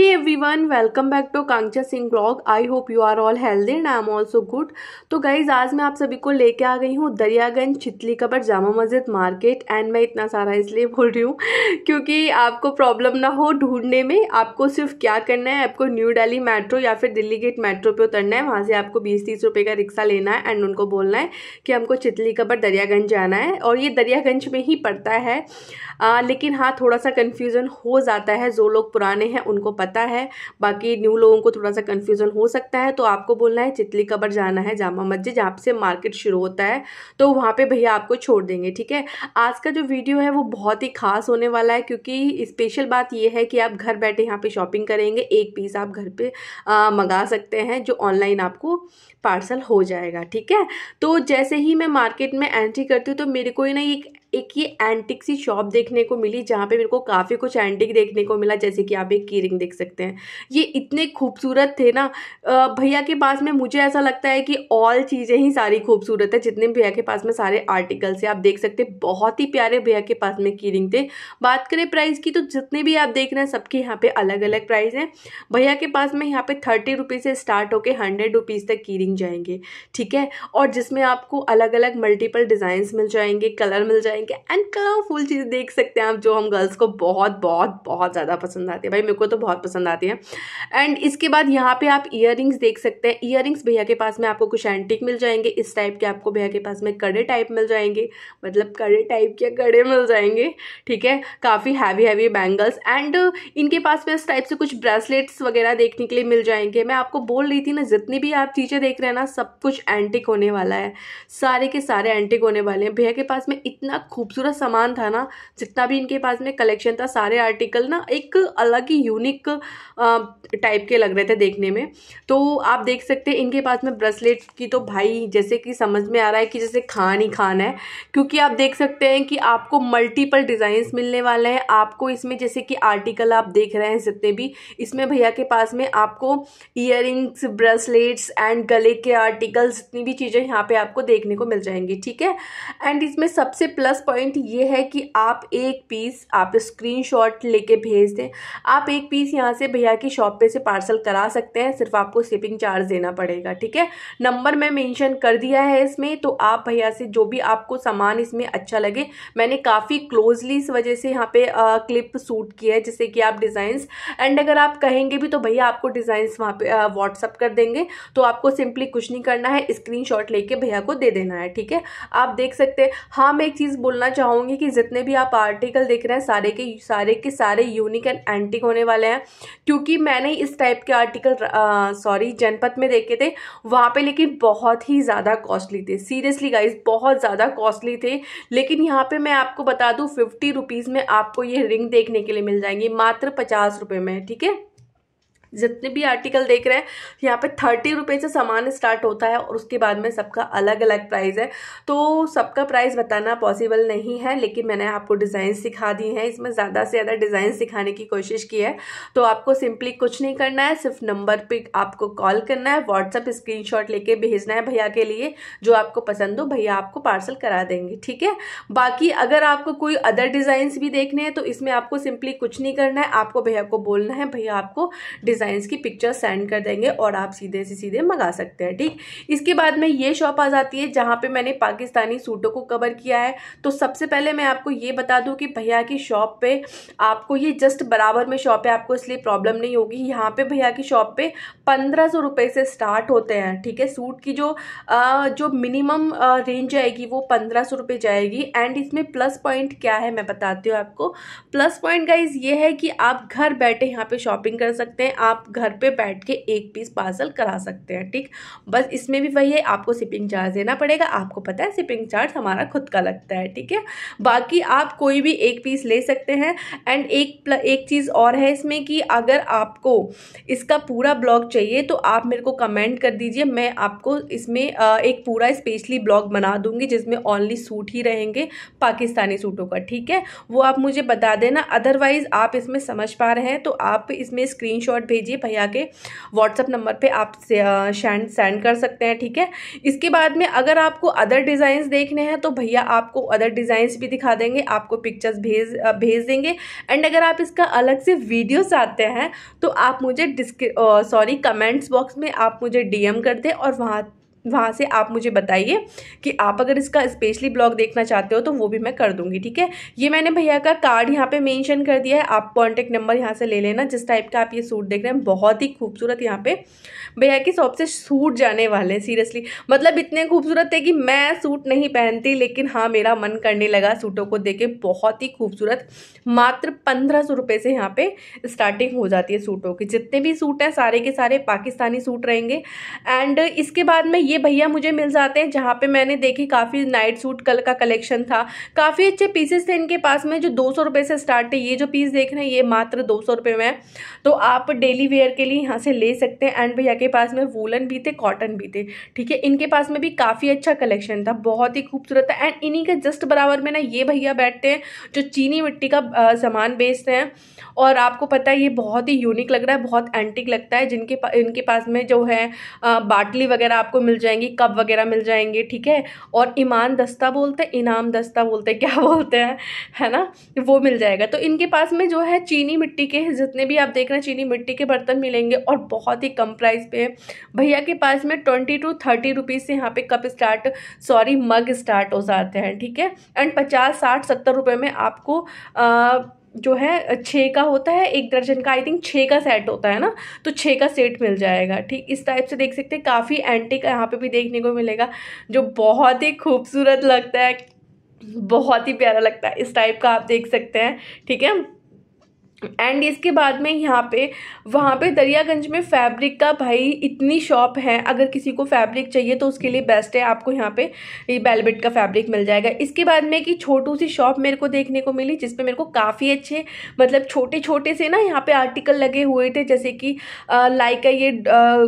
Hey everyone welcome back to Kanksha Singh blog I hope you are all healthy and I am also good तो guys आज मैं आप सभी को लेके आ गई हूँ Daryaganj Chitli cover Jama Masjid market and मैं इतना सारा इसलिए बोल रही हूँ क्योंकि आपको प्रॉब्लम ना हो ढूँढने में आपको सिर्फ़ क्या करना है आपको न्यू दिल्ली मेट्रो या फिर दिल्ली गेट मेट्रो पे उतरना है वहाँ से आपको बीस तीस रुपये का रिक्शा लेना है एंड उनको बोलना है कि हमको चितली कबर दरियागंज जाना है और ये दरियागंज में ही पड़ता है। आ, लेकिन हाँ थोड़ा सा कन्फ्यूज़न हो जाता है जो लोग पुराने हैं उनको पता है। बाकी न्यू लोगों को थोड़ा सा कन्फ्यूज़न हो सकता है तो आपको बोलना है चितली कबर जाना है, जामा मस्जिद, जहाँ से मार्केट शुरू होता है। तो वहाँ पे भैया आपको छोड़ देंगे, ठीक है? आज का जो वीडियो है वो बहुत ही खास होने वाला है, क्योंकि स्पेशल बात ये है कि आप घर बैठे यहाँ पे शॉपिंग करेंगे, एक पीस आप घर पे मंगा सकते हैं, जो ऑनलाइन आपको पार्सल हो जाएगा, ठीक है? तो जैसे ही मैं मार्केट में एंट्री करती हूँ तो मेरे को ना एक एक ये एंटिक सी शॉप देखने को मिली जहाँ पे मेरे को काफ़ी कुछ एंटिक देखने को मिला, जैसे कि आप एक कीरिंग देख सकते हैं। ये इतने खूबसूरत थे ना भैया के पास में मुझे ऐसा लगता है कि ऑल चीज़ें ही सारी खूबसूरत है, जितने भैया के पास में सारे आर्टिकल्स है। आप देख सकते हैं, बहुत ही प्यारे भैया के पास में कीरिंग थे। बात करें प्राइस की तो जितने भी आप देख रहे हैं, सबके यहाँ पे अलग अलग प्राइस हैं। भैया के पास में यहाँ पे थर्टी रुपीज़ से स्टार्ट होकर हंड्रेड रुपीज़ तक कीरिंग जाएँगे, ठीक है? और जिसमें आपको अलग अलग मल्टीपल डिज़ाइंस मिल जाएँगे कलर मिल जाएँगे जाएँगे। एंड कलरफुल चीज़ देख सकते हैं आप जो हम गर्ल्स को बहुत बहुत बहुत ज़्यादा पसंद आती है। भाई, मेरे को तो बहुत पसंद आती है। एंड इसके बाद यहाँ पे आप इयर देख सकते हैं। इयर भैया के पास में आपको कुछ एंटिक मिल जाएँगे। इस टाइप के आपको भैया के पास में कड़े टाइप मिल जाएँगे। मतलब कड़े टाइप के कड़े मिल जाएँगे। ठीक है? काफ़ी हैवी हैवी बैंगल्स एंड इनके पास में इस टाइप से कुछ ब्रेसलेट्स वगैरह देखने के लिए मिल जाएँगे। मैं आपको बोल रही थी ना, जितनी भी आप चीज़ें देख रहे हैं ना, सब कुछ एंटिक होने वाला है। सारे के सारे एंटिक होने वाले हैं। भैया के पास में इतना खूबसूरत सामान था ना, जितना भी इनके पास में कलेक्शन था, सारे आर्टिकल ना एक अलग ही यूनिक टाइप के लग रहे थे देखने में। तो आप देख सकते हैं, इनके पास में ब्रेसलेट की तो भाई, जैसे कि समझ में आ रहा है कि जैसे खान ही खान है। क्योंकि आप देख सकते हैं कि आपको मल्टीपल डिज़ाइंस मिलने वाले हैं। आपको इसमें जैसे कि आर्टिकल आप देख रहे हैं जितने भी, इसमें भैया के पास में आपको इयर ब्रेसलेट्स एंड गले के आर्टिकल्स जितनी भी चीज़ें यहाँ पे आपको देखने को मिल जाएँगी, ठीक है? एंड इसमें सबसे प्लस पॉइंट ये है कि आप एक पीस आप स्क्रीनशॉट लेके भेज दें। आप एक पीस यहाँ से भैया की शॉप पे से पार्सल करा सकते हैं सिर्फ़ आपको शिपिंग चार्ज देना पड़ेगा ठीक है? नंबर मैं मेंशन कर दिया है इसमें तो आप भैया से जो भी आपको सामान इसमें अच्छा लगे मैंने काफ़ी क्लोजली इस वजह से यहाँ पे आ, क्लिप सूट किया है जैसे कि आप डिज़ाइंस एंड अगर आप कहेंगे भी तो भैया आपको डिज़ाइंस वहाँ पे व्हाट्सअप कर देंगे तो आपको सिंपली कुछ नहीं करना है स्क्रीन लेके भैया को दे देना है ठीक है? आप देख सकते हैं हाँ मैं एक चीज़ बोलना चाहूँगी कि जितने भी आप आर्टिकल देख रहे हैं सारे के सारे के सारे यूनिक एंड एंटिक होने वाले हैं क्योंकि मैंने इस टाइप के आर्टिकल सॉरी जनपद में देखे थे, वहाँ पे लेकिन बहुत ही ज़्यादा कॉस्टली थे। सीरियसली गाइज़ बहुत ज़्यादा कॉस्टली थे। लेकिन यहाँ पे मैं आपको बता दूँ फिफ्टी रुपीज़ में आपको ये रिंग देखने के लिए मिल जाएँगी, मात्र पचास रुपये में, ठीक है? जितने भी आर्टिकल देख रहे हैं, यहाँ पे थर्टी रुपये से सामान स्टार्ट होता है और उसके बाद में सबका अलग अलग प्राइस है। तो सबका प्राइस बताना पॉसिबल नहीं है, लेकिन मैंने आपको डिज़ाइन सिखा दी हैं। इसमें ज़्यादा से ज़्यादा डिज़ाइन सिखाने की कोशिश की है। तो आपको सिंपली कुछ नहीं करना है, सिर्फ़ नंबर पर आपको कॉल करना है व्हाट्सअप स्क्रीन लेके भेजना है भैया के लिए, जो आपको पसंद हो, भैया आपको पार्सल करा देंगे, ठीक है? बाकी अगर आपको कोई अदर डिज़ाइंस भी देखने हैं तो इसमें आपको सिंपली कुछ नहीं करना है, आपको भैया को बोलना है, भैया आपको डिज़ाइंस की पिक्चर सेंड कर देंगे और आप सीधे से सीधे मंगा सकते हैं ठीक? इसके बाद में ये शॉप आ जाती है जहाँ पे मैंने पाकिस्तानी सूटों को कवर किया है। तो सबसे पहले मैं आपको ये बता दूँ कि भैया की शॉप पे आपको ये जस्ट बराबर में शॉप है आपको इसलिए प्रॉब्लम नहीं होगी। यहाँ पे भैया की शॉप पे पंद्रह सौ रुपये से स्टार्ट होते हैं ठीक है? सूट की जो आ, जो मिनिमम रेंज आएगी वो पंद्रह सौ रुपये जाएगी। एंड इसमें प्लस पॉइंट क्या है मैं बताती हूँ आपको। प्लस पॉइंट गाइज़ ये है कि आप घर बैठे यहाँ पे शॉपिंग कर सकते हैं। आप घर पे बैठ के एक पीस पार्सल करा सकते हैं, ठीक? बस इसमें भी वही है, आपको शिपिंग चार्ज देना पड़ेगा, आपको पता है शिपिंग चार्ज हमारा खुद का लगता है, ठीक है? बाकी आप कोई भी एक पीस ले सकते हैं एंड एक एक चीज़ और है इसमें कि अगर आपको इसका पूरा ब्लॉग चाहिए तो आप मेरे को कमेंट कर दीजिए, मैं आपको इसमें एक पूरा स्पेशली ब्लॉग बना दूँगी, जिसमें ओनली सूट ही रहेंगे, पाकिस्तानी सूटों का, ठीक है? वो आप मुझे बता देना अदरवाइज़ आप इसमें समझ पा रहे हैं तो आप इसमें स्क्रीनशॉट भेज भेजिए भैया के व्हाट्सअप नंबर पे आप सेंड सेंड कर सकते हैं, ठीक है? इसके बाद में अगर आपको अदर डिज़ाइंस देखने हैं तो भैया आपको अदर डिज़ाइंस भी दिखा देंगे, आपको पिक्चर्स भेज भेज देंगे। एंड अगर आप इसका अलग से वीडियो चाहते हैं तो आप मुझे सॉरी कमेंट्स बॉक्स में आप मुझे डीएम कर दें और वहाँ वहाँ से आप मुझे बताइए कि आप अगर इसका स्पेशली ब्लॉग देखना चाहते हो तो वो भी मैं कर दूँगी, ठीक है? ये मैंने भैया का कार्ड यहाँ पे मेंशन कर दिया है, आप कॉन्टेक्ट नंबर यहाँ से ले लेना, जिस टाइप का आप ये सूट देख रहे हैं, बहुत ही खूबसूरत यहाँ पे भैया की शॉप से सूट जाने वाले हैं सीरियसली मतलब इतने खूबसूरत थे कि मैं सूट नहीं पहनती, लेकिन हाँ मेरा मन करने लगा सूटों को देखे बहुत ही खूबसूरत। मात्र पंद्रह सौ रुपये से यहाँ पे स्टार्टिंग हो जाती है सूटों की। जितने भी सूट हैं, सारे के सारे पाकिस्तानी सूट रहेंगे। एंड इसके बाद में ये भैया मुझे मिल जाते हैं जहाँ पे मैंने देखी काफ़ी नाइट सूट कल का कलेक्शन था। काफ़ी अच्छे पीसेस थे इनके पास में जो दो सौ से स्टार्ट है ये जो पीस देख रहे हैं ये मात्र दो सौ में तो आप डेली वेयर के लिए यहाँ से ले सकते हैं एंड भैया के पास में वूलन भी थे कॉटन भी थे ठीक है? इनके पास में भी काफ़ी अच्छा कलेक्शन था बहुत ही खूबसूरत था एंड इन्हीं के जस्ट बराबर में ना ये भैया बैठते हैं जो चीनी मिट्टी का सामान बेचते हैं। और आपको पता है ये बहुत ही यूनिक लग रहा है बहुत एंटिक लगता है जिनके पा, इनके पास में जो है बाटली वगैरह आपको मिल जाएँगी कप वगैरह मिल जाएँगे ठीक है? और ईमान दस्ता बोलते हैं इनाम दस्ता बोलते हैं क्या बोलते हैं है ना? वो मिल जाएगा। तो इनके पास में जो है चीनी मिट्टी के जितने भी आप देख रहे हैं चीनी मिट्टी के बर्तन मिलेंगे और बहुत ही कम प्राइस पे भैया के पास में ट्वेंटी टू थर्टी रुपीज़ से यहाँ पे cup start sorry mug start हो जाते हैं ठीक है? एंड पचास साठ सत्तर रुपये में आपको आ, जो है छः का होता है, एक दर्जन का आई थिंक छः का सेट होता है ना तो छः का सेट मिल जाएगा, ठीक? इस टाइप से देख सकते हैं, काफ़ी एंटिक यहाँ पे भी देखने को मिलेगा, जो बहुत ही खूबसूरत लगता है, बहुत ही प्यारा लगता है, इस टाइप का आप देख सकते हैं, ठीक है? एंड इसके बाद में यहाँ पे वहाँ पे दरियागंज में फैब्रिक का भाई इतनी शॉप है। अगर किसी को फैब्रिक चाहिए तो उसके लिए बेस्ट है। आपको यहाँ पे ये बेलबेट का फैब्रिक मिल जाएगा। इसके बाद में कि छोटू सी शॉप मेरे को देखने को मिली जिसपे मेरे को काफ़ी अच्छे मतलब छोटे छोटे से ना यहाँ पे आर्टिकल लगे हुए थे जैसे कि लाइक ये आ,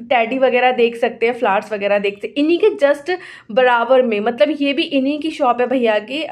टैडी वगैरह देख सकते हैं फ्लावर्स वगैरह देख सकते इन्हीं के जस्ट बराबर में मतलब ये भी इन्हीं की शॉप है भैया की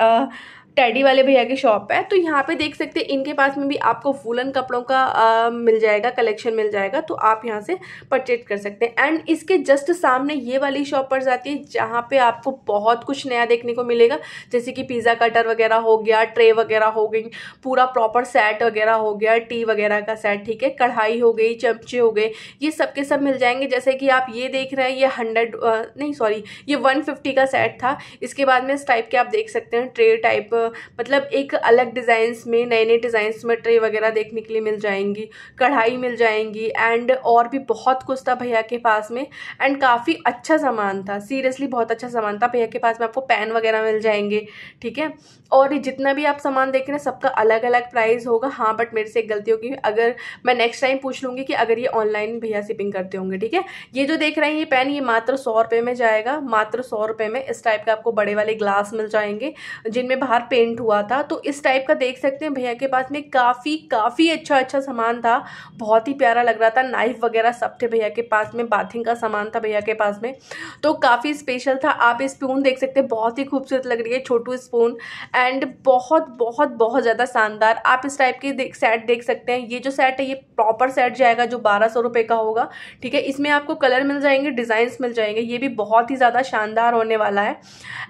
टैडी वाले भैया की शॉप है तो यहाँ पे देख सकते हैं इनके पास में भी आपको फूलन कपड़ों का आ, मिल जाएगा कलेक्शन मिल जाएगा तो आप यहाँ से परचेज कर सकते हैं। एंड इसके जस्ट सामने ये वाली शॉप पर जाती है जहाँ पे आपको बहुत कुछ नया देखने को मिलेगा जैसे कि पिज़्ज़ा कटर वगैरह हो गया ट्रे वगैरह हो गई पूरा प्रॉपर सेट वगैरह हो गया टी वगैरह का सेट ठीक है कढ़ाई हो गई चमचे हो गए ये सब के सब मिल जाएँगे। जैसे कि आप ये देख रहे हैं ये हंड्रेड नहीं सॉरी ये वन का सेट था इसके बाद में इस टाइप के आप देख सकते हैं ट्रे टाइप मतलब एक अलग डिज़ाइंस में नए नए डिज़ाइंस में ट्रे वगैरह देखने के लिए मिल जाएँगी, कढ़ाई मिल जाएँगी एंड और भी बहुत कुछ था भैया के पास में एंड काफ़ी अच्छा सामान था सीरियसली बहुत अच्छा सामान था भैया के पास में, आपको पेन वगैरह मिल जाएँगे, ठीक है? और जितना भी आप सामान देख रहे हैं, सबका अलग अलग प्राइस होगा हाँ बट मेरे से एक गलती होगी, अगर मैं नेक्स्ट टाइम पूछ लूँगी कि अगर ये ऑनलाइन भैया शिपिंग करते होंगे, ठीक है? ये जो देख रहे हैं, ये पेन ये मात्र सौ रुपये में जाएगा, मात्र सौ रुपये में इस टाइप का आपको बड़े वाले ग्लास मिल जाएँगे, जिनमें बाहर पेंट हुआ था तो इस टाइप का देख सकते हैं भैया के पास में काफ़ी काफ़ी अच्छा अच्छा सामान था। बहुत ही प्यारा लग रहा था नाइफ वगैरह सब थे भैया के पास में बाथिंग का सामान था भैया के पास में। तो काफ़ी स्पेशल था। आप स्पून देख सकते हैं, बहुत ही खूबसूरत लग रही है, छोटू स्पून एंड बहुत बहुत बहुत ज़्यादा शानदार। आप इस टाइप के सेट देख सकते हैं। ये जो सेट है, ये प्रॉपर सेट जाएगा, जो बारह सौ का होगा। ठीक है, इसमें आपको कलर मिल जाएँगे डिज़ाइंस मिल जाएँगे। ये भी बहुत ही ज़्यादा शानदार होने वाला है।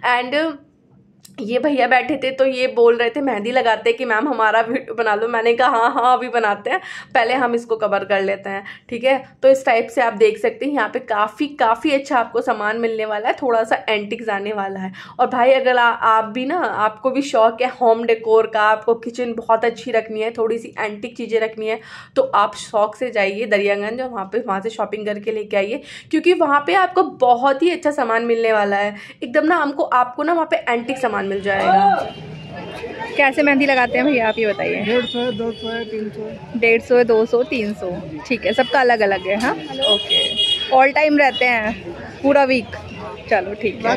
एंड ये भैया बैठे थे तो ये बोल रहे थे मेहंदी लगाते कि मैम हमारा वीडियो बना लो। मैंने कहा हाँ हाँ अभी बनाते हैं। पहले हम इसको कवर कर लेते हैं। ठीक है? तो इस टाइप से आप देख सकते हैं यहाँ पे काफ़ी काफ़ी अच्छा आपको सामान मिलने वाला है। थोड़ा सा एंटिक जाने वाला है। और भाई अगर आ, आप भी ना आपको भी शौक है होम डेकोर का आपको किचन बहुत अच्छी रखनी है थोड़ी सी एंटिक चीज़ें रखनी है तो आप शौक से जाइए दरियागंज और वहाँ पर वहाँ से शॉपिंग करके लेके आइए। क्योंकि वहाँ पर आपको बहुत ही अच्छा सामान मिलने वाला है। एकदम ना हमको आपको ना वहाँ पर एंटिक सामान सामान मिल जाएगा। कैसे मेहंदी लगाते हैं भैया आप ये बताइए। डेढ़ सौ दो सौ है तीन सौ डेढ़ सौ दो सौ तीन सौ। ठीक है सबका अलग अलग है हाँ? ओके ऑल टाइम रहते हैं पूरा वीक चलो ठीक है।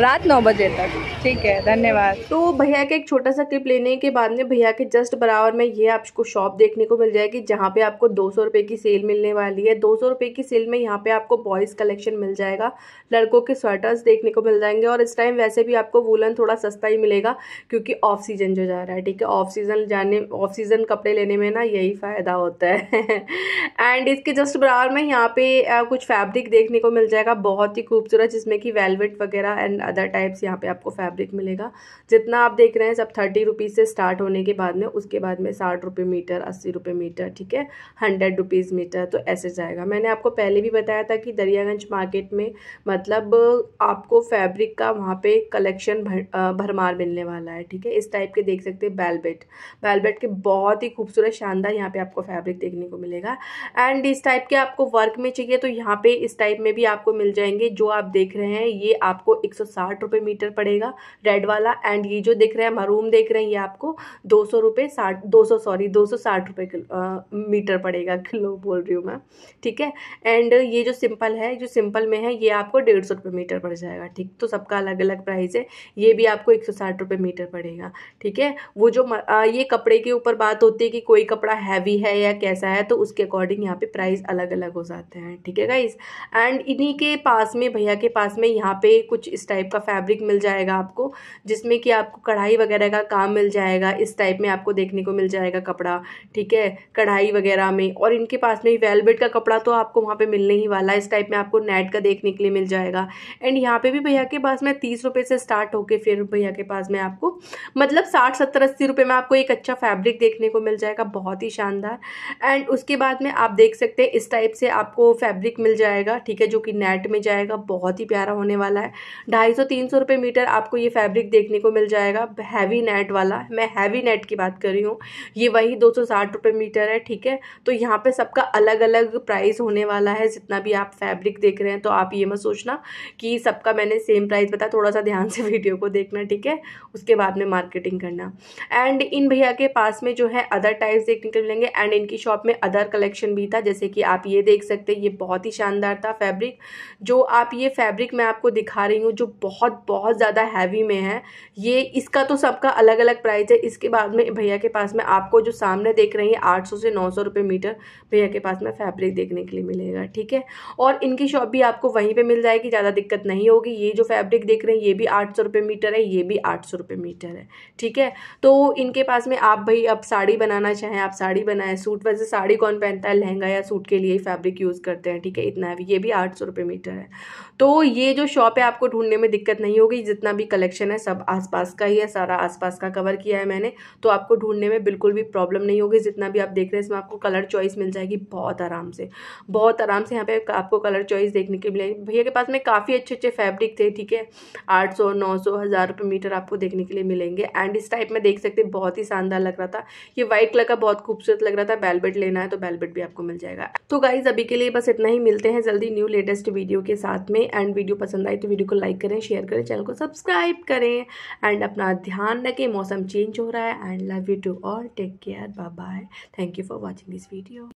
रात नौ बजे तक। ठीक है, धन्यवाद। तो भैया के एक छोटा सा क्लिप लेने के बाद में भैया के जस्ट बराबर में ये आपको शॉप देखने को मिल जाएगी, जहाँ पे आपको दो सौ रुपये की सेल मिलने वाली है। दो सौ रुपये की सेल में यहाँ पे आपको बॉयज़ कलेक्शन मिल जाएगा, लड़कों के स्वेटर्स देखने को मिल जाएँगे, और इस टाइम वैसे भी आपको वूलन थोड़ा सस्ता ही मिलेगा, क्योंकि ऑफ़ सीज़न जो जा रहा है, ठीक है? ऑफ़ सीज़न जाने ऑफ़ सीज़न कपड़े लेने में ना यही फ़ायदा होता है। एंड इसके जस्ट बराबर में यहाँ पे कुछ फैब्रिक देखने को मिल जाएगा, बहुत ही खूबसूरत, जिसमें कि वेलवेट वगैरह एंड अदर टाइप्स यहाँ पे आपको फैब्रिक मिलेगा। जितना आप देख रहे हैं सब थर्टी रुपीज़ से स्टार्ट होने के बाद में उसके बाद में साठ रुपये मीटर अस्सी रुपये मीटर ठीक है? हंड्रेड रुपीज़ मीटर तो ऐसे जाएगा। मैंने आपको पहले भी बताया था कि दरियागंज मार्केट में मतलब आपको फैब्रिक का वहाँ पे कलेक्शन भर, भरमार मिलने वाला है ठीक है? इस टाइप के देख सकते हैं बेलबेट बेलबेट के बहुत ही खूबसूरत शानदार यहाँ पे आपको फैब्रिक देखने को मिलेगा। एंड इस टाइप के आपको वर्क में चाहिए तो यहाँ पे इस टाइप में भी आपको मिल जाएँगे। जो आप देख रहे हैं ये आपको सौ मीटर पड़ेगा रेड वाला एंड ये जो देख रहे हैं मरूम देख रहे हैं, ये आपको दो सौ रुपये साठ, दो सौ सॉरी दो सौ साठ रुपये मीटर पड़ेगा, किलो बोल रही हूँ मैं, ठीक है? एंड ये जो सिंपल है, जो सिंपल में है, ये आपको डेढ़ सौ रुपये मीटर पड़ जाएगा, ठीक? तो सबका अलग अलग प्राइस है, ये भी आपको एक सौ साठ रुपये मीटर पड़ेगा, ठीक है? वो जो ये कपड़े के ऊपर बात होती है कि कोई कपड़ा हैवी है या कैसा है तो उसके अकॉर्डिंग यहाँ पे प्राइस अलग अलग हो जाते हैं, ठीक है गाइज़ एंड इन्हीं के पास में, भैया के पास में यहाँ पे कुछ इस का फैब्रिक मिल जाएगा आपको, जिसमें कि आपको कढ़ाई वगैरह का काम मिल जाएगा, इस टाइप में आपको देखने को मिल जाएगा कपड़ा, ठीक है? कढ़ाई वगैरह में और इनके पास में वेलवेट का कपड़ा तो आपको वहाँ पर मिलने ही वाला है, इस टाइप में आपको नेट का देखने के लिए मिल जाएगा। एंड यहाँ पे भी भैया के पास में तीस रुपये से स्टार्ट होकर फिर भैया के पास में आपको मतलब साठ, सत्तर, अस्सी रुपये में आपको एक अच्छा फैब्रिक देखने को मिल जाएगा, बहुत ही शानदार। एंड उसके बाद में आप देख सकते हैं, इस टाइप से आपको फैब्रिक मिल जाएगा, ठीक है? जो कि नेट में जाएगा, बहुत ही प्यारा होने वाला है। ढाई सौ, तीन सौ रुपये मीटर आपको ये फैब्रिक देखने को मिल जाएगा। हैवी नेट वाला। मैं हैवी नेट की बात कर रही हूँ। ये वही दो सौ साठ रुपये मीटर है, ठीक है? तो यहाँ पे सबका अलग अलग प्राइस होने वाला है। जितना भी आप फैब्रिक देख रहे हैं तो आप ये मत सोचना कि सबका मैंने सेम प्राइस बताया। थोड़ा सा ध्यान से वीडियो को देखना, ठीक है? उसके बाद में मार्केटिंग करना। एंड इन भैया के पास में जो है अदर टाइप्स देखने को मिलेंगे। एंड इनकी शॉप में अदर कलेक्शन भी था। जैसे कि आप ये देख सकते हैं, ये बहुत ही शानदार था फैब्रिक जो आप ये फैब्रिक मैं आपको दिखा रही हूँ, जो बहुत बहुत ज़्यादा हैवी में है। ये, इसका तो सबका अलग अलग प्राइस है। इसके बाद में भैया के पास में आपको जो सामने देख रही है, आठ सौ से नौ सौ मीटर भैया के पास में फैब्रिक देखने के लिए मिलेगा, ठीक है? और इनकी शॉप भी आपको वहीं पर मिल जाएगी, ज़्यादा दिक्कत नहीं होगी। ये जो फैब्रिक देख रहे हैं, ये भी आठ मीटर है, ये भी आठ मीटर है, ठीक है? तो इनके पास में आप भाई अब साड़ी बनाना चाहें, आप साड़ी बनाएँ, सूट, वैसे साड़ी कौन पहनता है? लहंगा या सूट के लिए ही फैब्रिक यूज़ करते हैं, ठीक है? इतना है, ये भी आठ सौ रुपये मीटर है। तो ये जो शॉप है, आपको ढूँढने में दिक्कत नहीं होगी। जितना भी कलेक्शन है, सब आसपास का ही है, सारा आसपास का कवर किया है मैंने। तो आपको ढूँढने में बिल्कुल भी प्रॉब्लम नहीं होगी। जितना भी आप देख रहे हैं, इसमें आपको कलर चॉइस मिल जाएगी बहुत आराम से। बहुत आराम से यहाँ पे आपको कलर चॉइस देखने के लिए भैया के पास में काफ़ी अच्छे अच्छे फैब्रिक थे, ठीक है? आठ सौ, नौ सौ, हज़ार रुपये मीटर आपको देखने के लिए मिलेंगे। एंड इस टाइप में देख सकते बहुत ही शानदार लग रहा था। ये व्हाइट कलर का बहुत खूबसूरत लग रहा था। बेलबेट लेना है तो बेलबेट भी आपको मिल जाएगा। तो गाइज़ अभी के लिए बस इतना ही। मिलते हैं जल्दी न्यू लेटेस्ट वीडियो के साथ में। एंड वीडियो पसंद आई तो वीडियो को लाइक करें शेयर करें चैनल को सब्सक्राइब करें एंड अपना ध्यान रखें, मौसम चेंज हो रहा है and love you to all take care bye bye thank you for watching this video